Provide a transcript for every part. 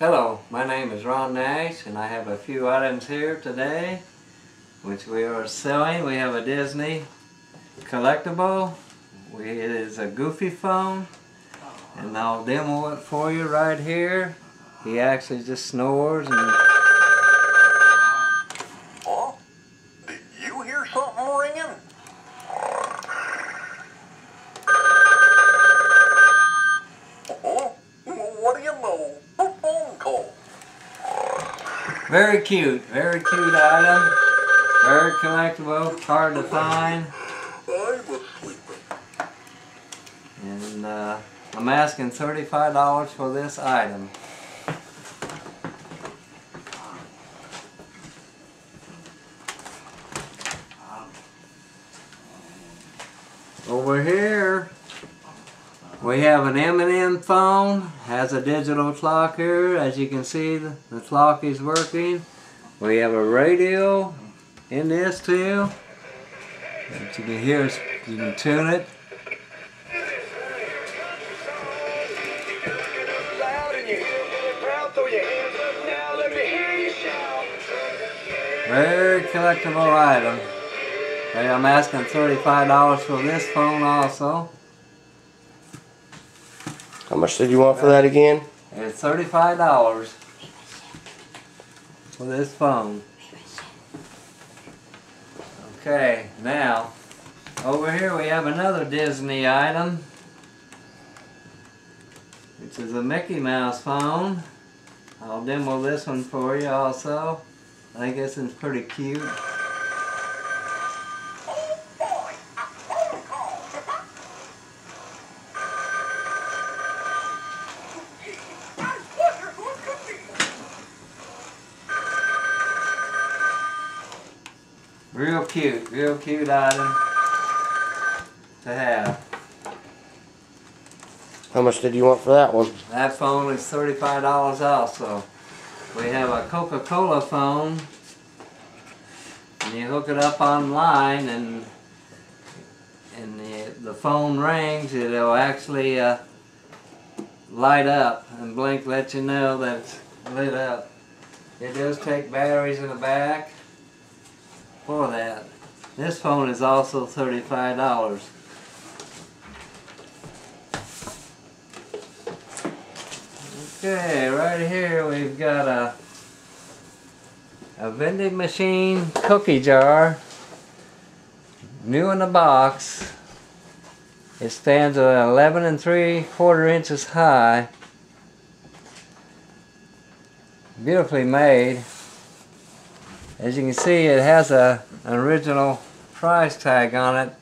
Hello, my name is Ron Nash and I have a few items here today which we are selling. We have a Disney collectible. It is a Goofy phone and I'll demo it for you right here. He actually just snores and Oh? Did you hear something ringing? Oh, what do you know? A phone call. very cute, very cute item. Very collectible, hard to find. And uh, I'm asking $35 for this item. Over here, we have an M&M phone. Has a digital clock here. As you can see, the, the clock is working. We have a radio in this too. That you can hear, you can tune it. loud and you feel proud, throw your hands up now, let me hear you shout. Very collectible item. I'm asking $35 for this phone also. How much did you want for that again? It's $35 for this phone. Okay, now, over here we have another Disney item. Which is a Mickey Mouse phone. I'll demo this one for you also. I think this one's pretty cute. Real cute, real cute item to have. How much did you want for that one? That phone is $35 also. We have a Coca-Cola phone. And you hook it up online and and the, the phone rings, it'll actually uh, light up and blink, let you know that it's lit up. It does take batteries in the back for that. This phone is also $35. Okay, right here we've got a a vending machine cookie jar, new in the box. It stands at 11 and 3 quarter inches high. Beautifully made. As you can see, it has a an original price tag on it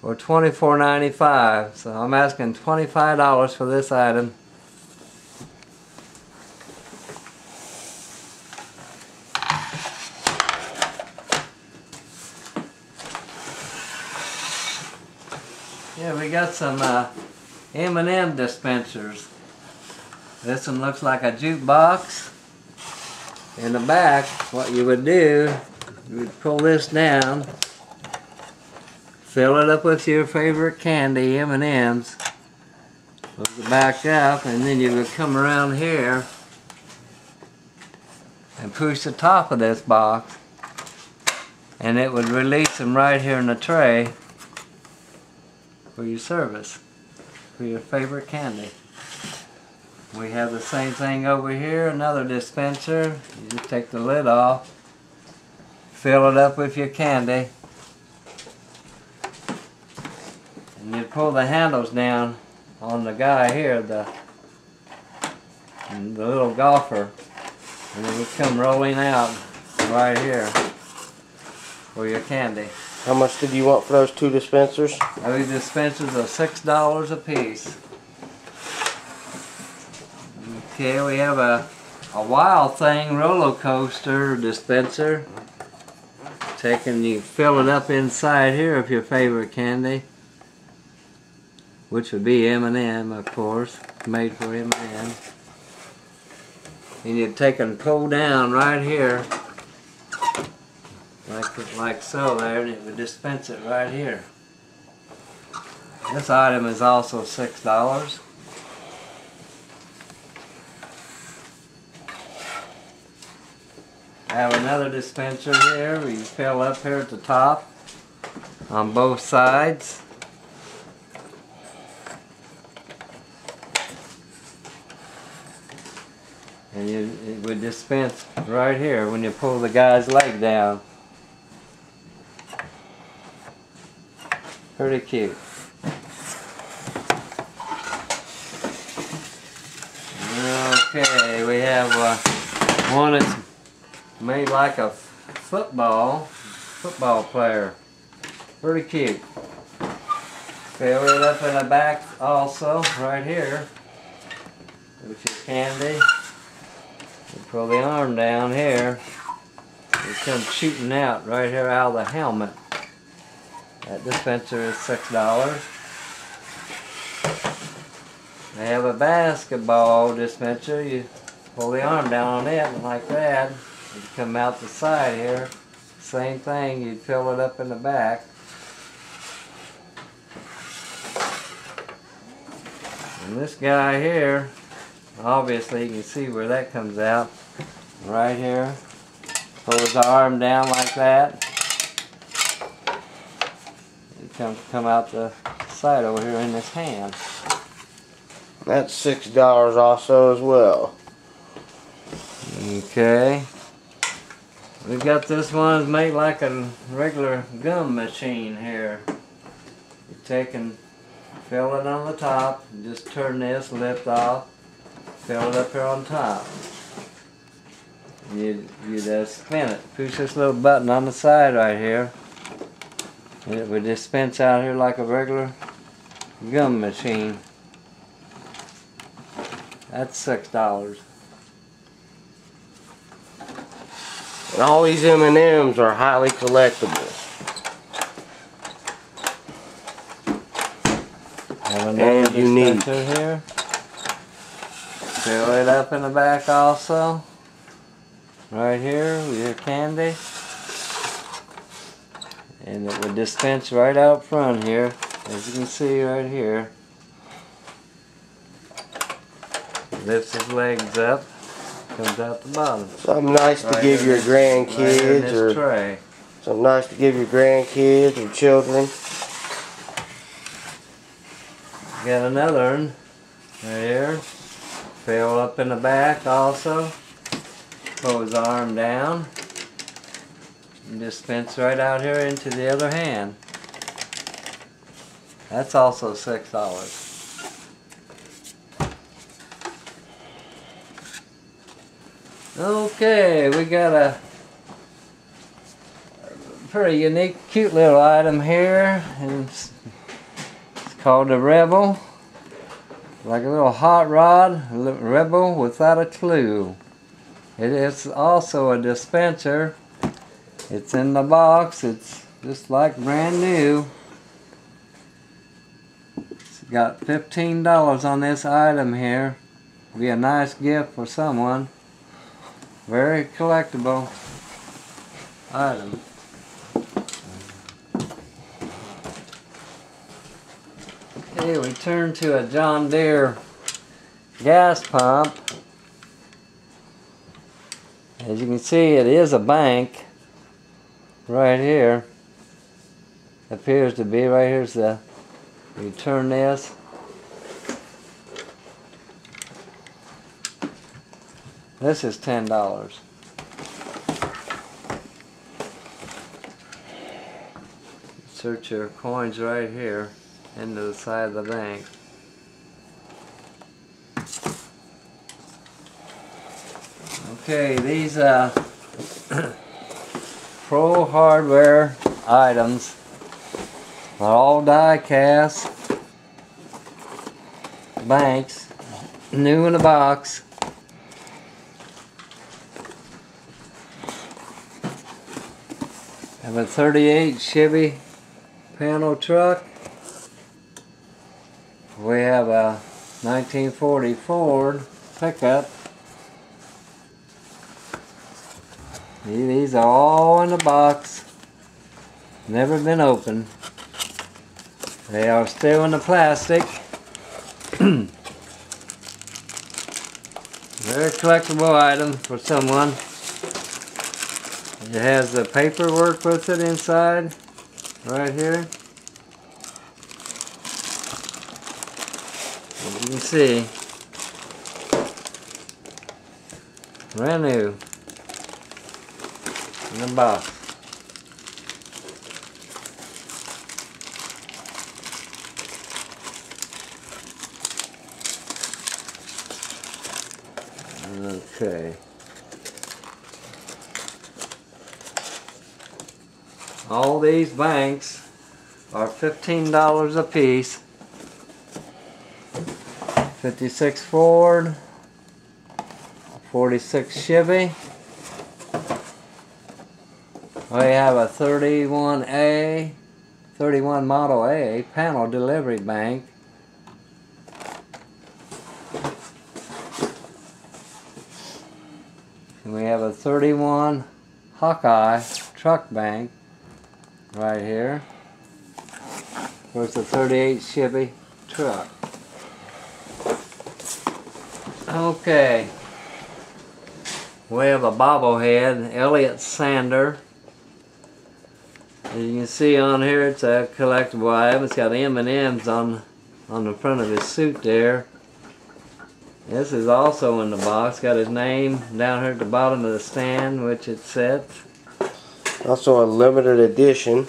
for $24.95. So I'm asking $25 for this item. Yeah, we got some uh, M&M dispensers. This one looks like a jukebox. In the back, what you would do, you would pull this down, fill it up with your favorite candy, M&Ms, close it back up, and then you would come around here and push the top of this box, and it would release them right here in the tray for your service, for your favorite candy. We have the same thing over here, another dispenser. You just take the lid off, fill it up with your candy, and you pull the handles down on the guy here, the, the little golfer, and it will come rolling out right here for your candy. How much did you want for those two dispensers? Those dispensers are six dollars a piece. Okay, we have a a wild thing roller coaster dispenser. Taking you fill it up inside here of your favorite candy, which would be M&M, of course, made for M&M. And you take and pull down right here, like like so there, and it would dispense it right here. This item is also six dollars. Have another dispenser here. We fill up here at the top on both sides. And you, it would dispense right here when you pull the guy's leg down. Pretty cute. Okay, we have uh, one that's made like a football, football player. Pretty cute. Fill it up in the back also, right here, which is candy. You pull the arm down here. It comes shooting out right here out of the helmet. That dispenser is six dollars. They have a basketball dispenser. You pull the arm down on it like that. Come out the side here. Same thing. you'd fill it up in the back. And this guy here, obviously you can see where that comes out. Right here. Pull his arm down like that. It comes come out the side over here in his hand. That's six dollars also as well. Okay. We've got this one made like a regular gum machine here. You take and fill it on the top, just turn this, lift off, fill it up here on top. You you just spin it. Push this little button on the side right here. And it would dispense out here like a regular gum machine. That's six dollars. And all these M&Ms are highly collectible. And unique. here. Fill it up in the back also. Right here with your candy. And it would dispense right out front here, as you can see right here. Lifts his legs up, comes out the bottom. Something nice to Right give your this- grandkids this or tray. something nice to give your grandkids or children. Got another one right here. Fill up in the back also. Pull his arm down. And dispense right out here into the other hand. That's also six dollars. Okay, we got a pretty unique, cute little item here. And it's it's called the Rebel. Like a little hot rod, Rebel without a clue. It is also a dispenser. It's in the box. It's just like brand new. It's got $15 on this item here. Be a nice gift for someone. Very collectible item. Okay, we turn to a John Deere gas pump. As you can see, it is a bank right here. Appears to be right here's the. You turn this. This is ten dollars. Search your coins right here into the side of the bank. Okay, these uh, pro hardware items are all die cast banks, new in the box. Have a 38 Chevy panel truck. We have a 1940 Ford pickup. These are all in the box. Never been opened. They are still in the plastic. Very collectible item for someone. It has the paperwork with it inside, right here. As you can see, brand new in the box. Okay. All these banks are fifteen dollars a piece. Fifty-six Ford, forty-six Chevy. We have a thirty-one A, thirty-one Model A panel delivery bank. And we have a 31 Hawkeye truck bank right here. Course, a 38 Chevy truck. Okay. We have a bobblehead, Elliott Sadler. As you can see on here, it's a collectible item. It's got M&M's on on the front of his suit there. This is also in the box. Got his name down here at the bottom of the stand, which it sets. Also a limited edition.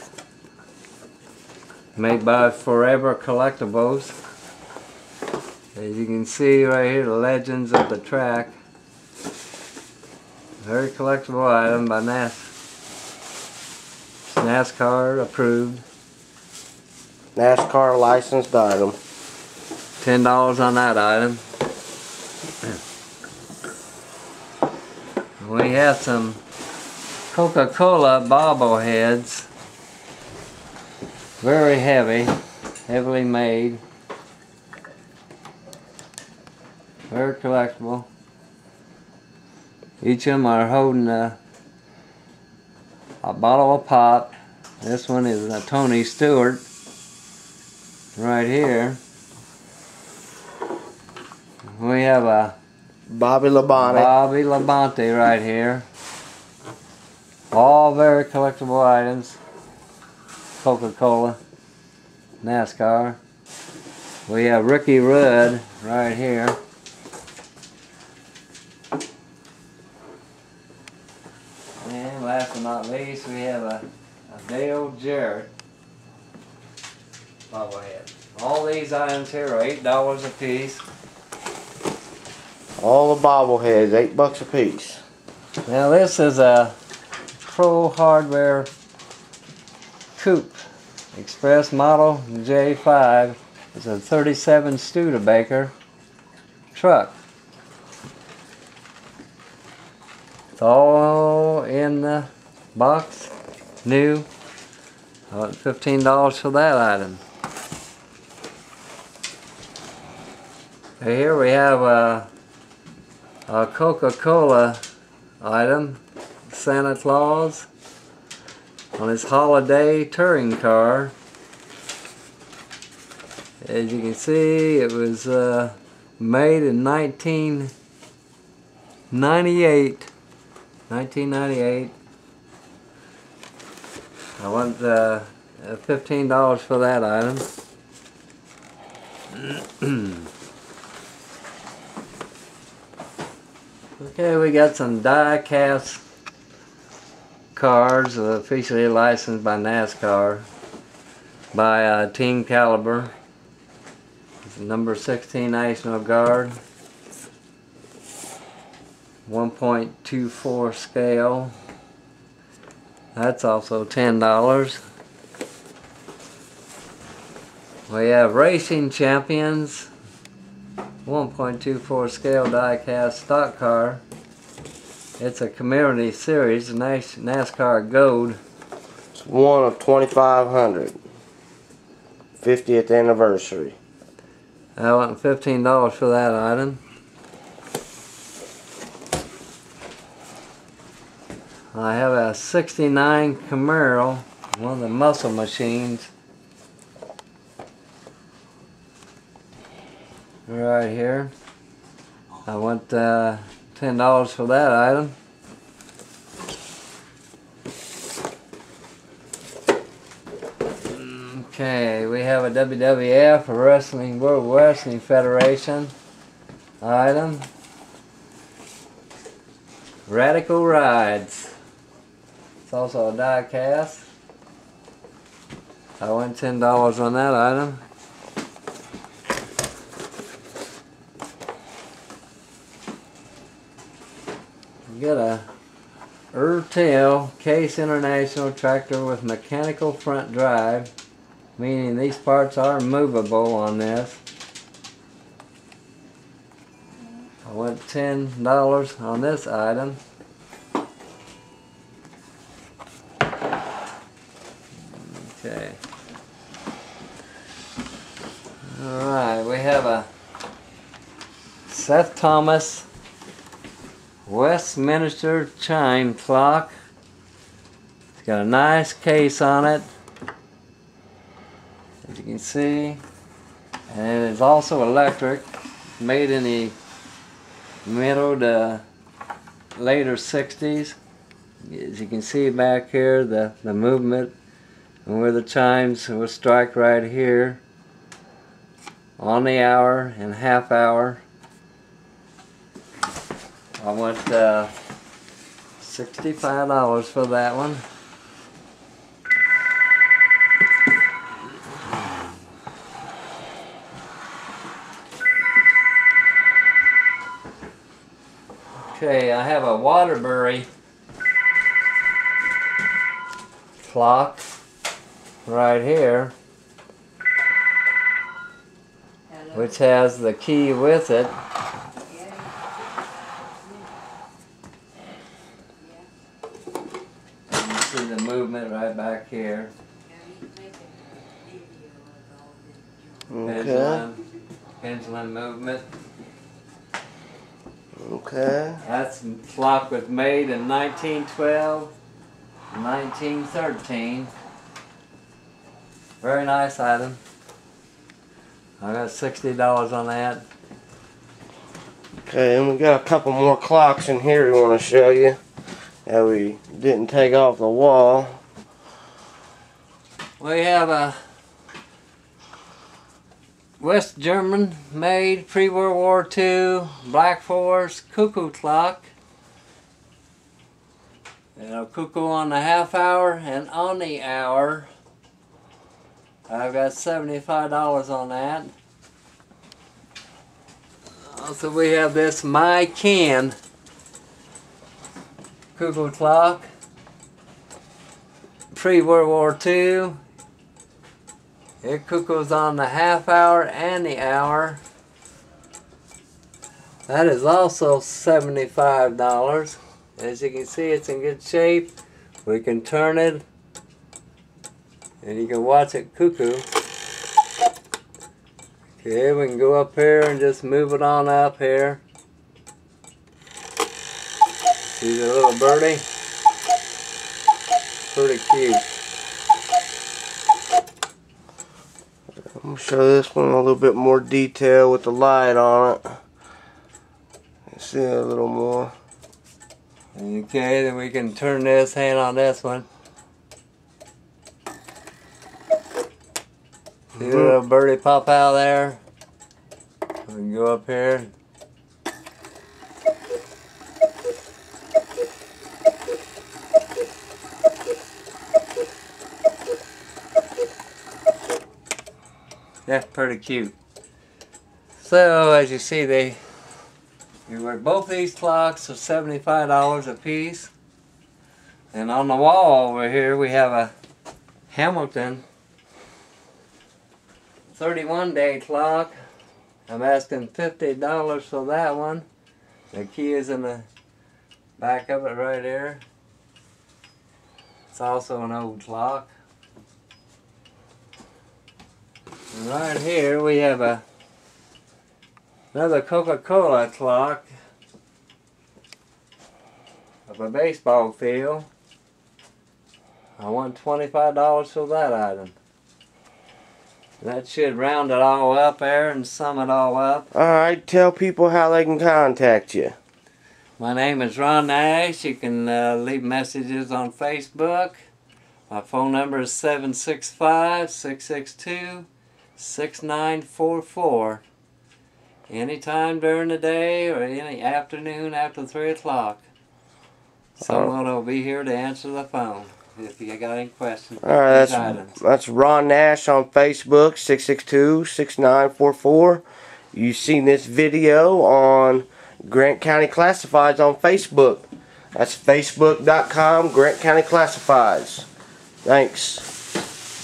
Made by Forever Collectibles. As you can see right here, the legends of the track. Very collectible item by NAS NASCAR approved. NASCAR licensed item. Ten dollars on that item. We have some Coca-Cola bobbleheads. Very heavy, heavily made. Very collectible. Each of them are holding a, a bottle of pop. This one is a Tony Stewart. Right here. We have a Bobby Labonte. Bobby Labonte right here. All very collectible items. Coca-Cola, NASCAR. We have Ricky Rudd right here. And last but not least, we have a, a Dale Jarrett bobblehead. All these items here are eight dollars a piece. All the bobbleheads, eight bucks a piece. Now this is a Pro Hardware Coupe Express Model J5. It's a 37 Studebaker truck. It's all in the box, new. Want $15 for that item. Here we have a, a Coca-Cola item, Santa Claus, on his holiday touring car. As you can see, it was uh, made in 1998. 1998. I want uh, $15 for that item. Okay, we got some die-cast cars uh, officially licensed by NASCAR by uh, Team Caliber. Number 16 National Guard. 1.24 scale. That's also $10. We have Racing Champions 1.24 scale die-cast stock car. It's a community series, Nas- NASCAR Gold. It's one of 2,500. 50th anniversary. I want $15 for that item. I have a 69 Camaro, one of the muscle machines. Right here. I want uh, $10 for that item. Okay, we have a WWF, a Wrestling World Wrestling Federation item. Radical Rides. It's also a die cast. I won $10 on that item. Got a Ertl Case International tractor with mechanical front drive, meaning these parts are movable on this. I went ten dollars on this item. Okay. Alright, we have a Seth Thomas Westminster chime clock. It's got a nice case on it, as you can see. And it's also electric, made in the middle to later 60s. As you can see back here, the, the movement and where the chimes will strike right here on the hour and half hour. I went uh, $65 for that one. Okay, I have a Waterbury clock right here which has the key with it You see the movement right back here Okay. pendulum, pendulum movement Okay. That's clock was made in 1912, 1913. Very nice item. I got $60 on that. Okay, and we got a couple more clocks in here we want to show you that we didn't take off the wall. We have a West German made pre World War II Black Forest cuckoo clock. You know, cuckoo on the half hour and on the hour. I've got $75 on that. Also, we have this My Can cuckoo clock. Pre World War II. It cuckoos on the half hour and the hour. That is also $75. As you can see, it's in good shape. We can turn it and you can watch it cuckoo. Okay, we can go up here and just move it on up here. See the little birdie? Pretty cute. I'm show this one a little bit more detail with the light on it. See a little more. Okay, then we can turn this hand on this one. See the little birdie pop out there? We can go up here. Yeah, pretty cute. So, as you see, they we work both these clocks are $75 a piece. And on the wall over here we have a Hamilton 31 day clock. I'm asking $50 for that one. The key is in the back of it right here. It's also an old clock. And right here we have a Another Coca-Cola clock of a baseball field. I want $25 for that item. That should round it all up there and sum it all up. Alright, tell people how they can contact you. My name is Ron Nash. You can uh, leave messages on Facebook My phone number is 765 662 6944. Anytime during the day or any afternoon after 3 o'clock. Oh. Someone will be here to answer the phone if you got any questions. All right, that's that's Ron Nash on Facebook, 662-6944. You've seen this video on Grant County Classifieds on Facebook. That's facebook.com, Grant County Classifieds. Thanks.